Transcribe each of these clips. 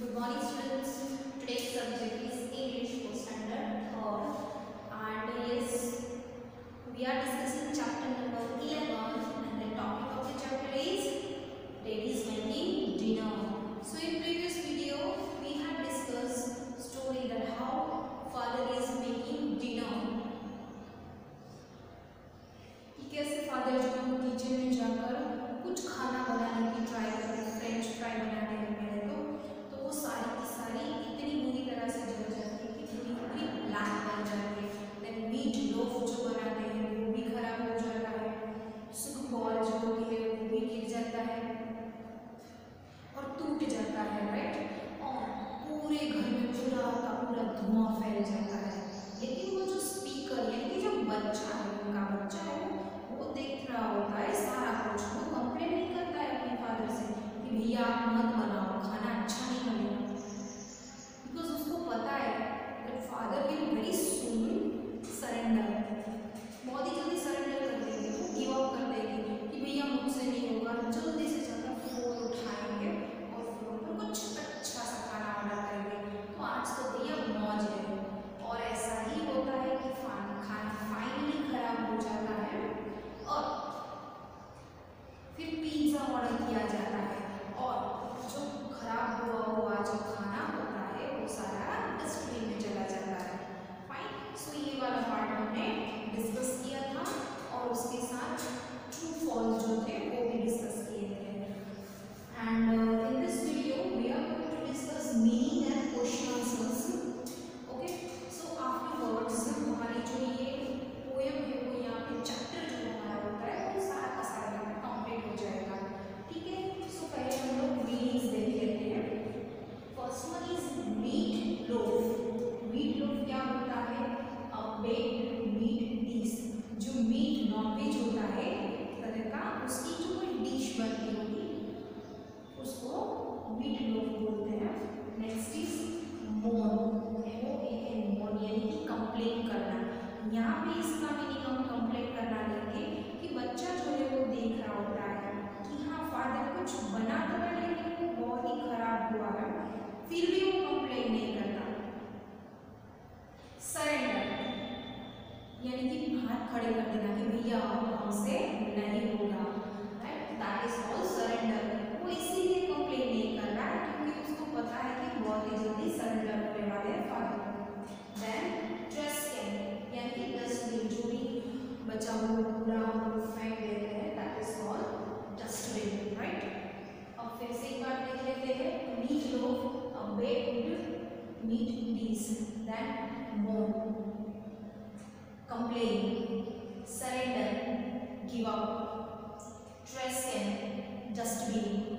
Good morning students. Today's subject is English for standard 3rd and yes we are discussing chapter number 11 and the topic of the chapter is ladies making dinner. So in previous video we had discussed story that how father is making dinner. कि कैसे father जो kitchen में जाकर कुछ खाना बनाने की try करते फ्रेंच फ्राई बनाने last भी इसका कंप्लीट करना लेंगे कि बच्चा जो है वो देख रहा होता है कि हाँ फादर कुछ बना तो है, लेकिन वो बहुत ही खराब हुआ है। फिर भी वो कंप्लेन नहीं करता। सरेंडर यानी कि हाथ खड़े कर देना कि भैया हमसे नहीं हो weight would meet these then moan, Complain, surrender, give up, trash can, dustbin.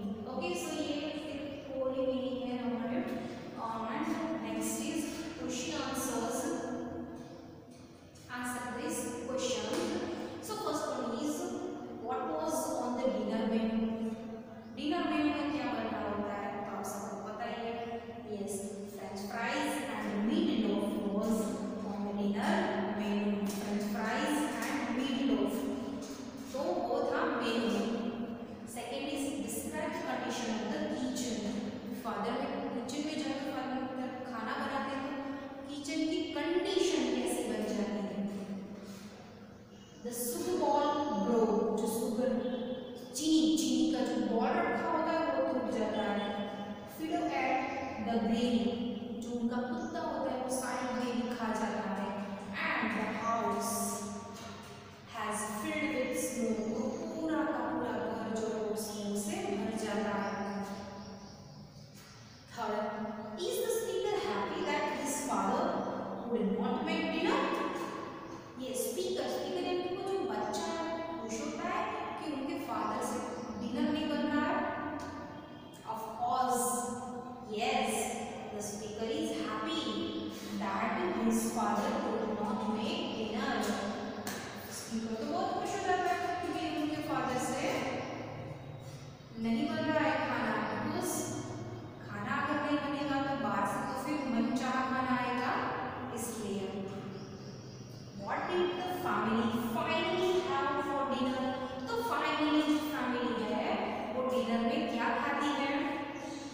Family finally have for dinner तो फाइनली फैमिली जो है, वो डिनर में क्या खाती है?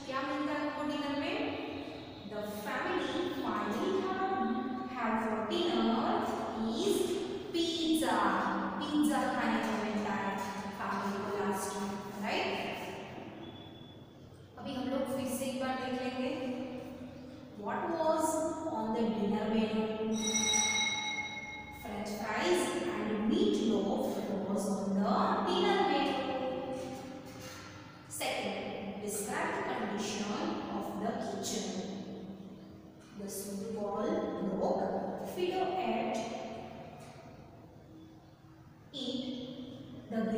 क्या मिलता है उनको डिनर में? The family finally have for dinner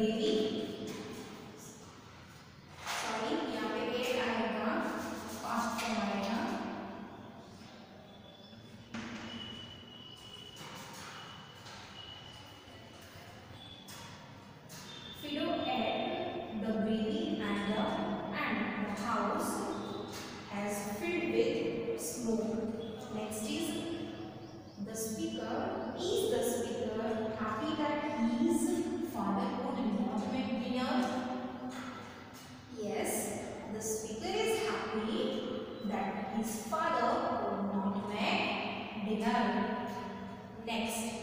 Devi his father would not make dinner. Next,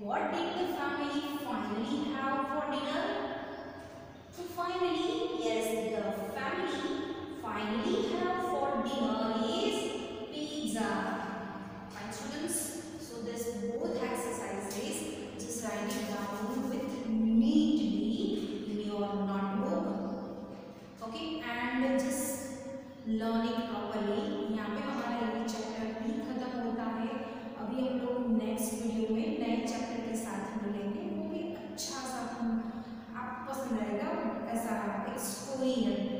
what did the family finally have for dinner? Finally, yes, the family finally have for dinner. Learning properly यहाँ पे हमारा ये chapter भी खत्म होता है। अभी हम लोग नेक्स्ट वीडियो में नए चैप्टर के साथ मिलेंगे। वो भी अच्छा सा आपको पसंद आएगा, ऐसा एक स्टोरी है।